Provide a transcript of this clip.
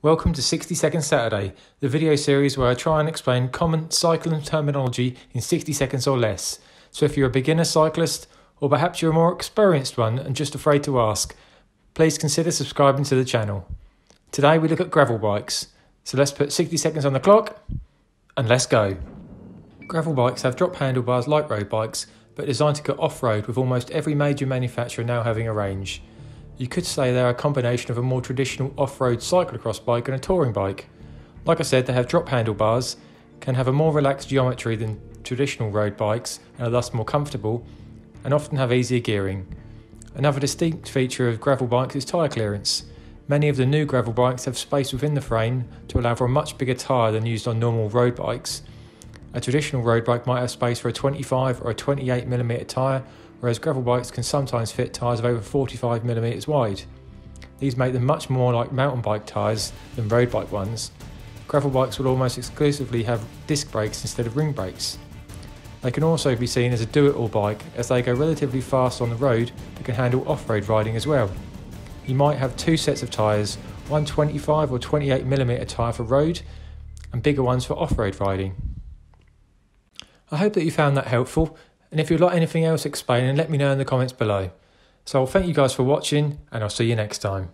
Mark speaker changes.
Speaker 1: Welcome to 60 Second Saturday, the video series where I try and explain common cycling terminology in 60 seconds or less. So if you're a beginner cyclist, or perhaps you're a more experienced one and just afraid to ask, please consider subscribing to the channel. Today we look at gravel bikes. So let's put 60 seconds on the clock and let's go. Gravel bikes have drop handlebars like road bikes, but designed to go off road with almost every major manufacturer now having a range. You could say they're a combination of a more traditional off road cyclocross bike and a touring bike. Like I said, they have drop handlebars, can have a more relaxed geometry than traditional road bikes and are thus more comfortable, and often have easier gearing. Another distinct feature of gravel bikes is tyre clearance. Many of the new gravel bikes have space within the frame to allow for a much bigger tyre than used on normal road bikes. A traditional road bike might have space for a 25 or a 28mm tyre, whereas gravel bikes can sometimes fit tyres of over 45mm wide. These make them much more like mountain bike tyres than road bike ones. Gravel bikes will almost exclusively have disc brakes instead of rim brakes. They can also be seen as a do-it-all bike as they go relatively fast on the road but can handle off-road riding as well. You might have two sets of tyres, one 25 or 28mm tyre for road and bigger ones for off-road riding. I hope that you found that helpful and if you'd like anything else explained, let me know in the comments below. So I'll thank you guys for watching, and I'll see you next time.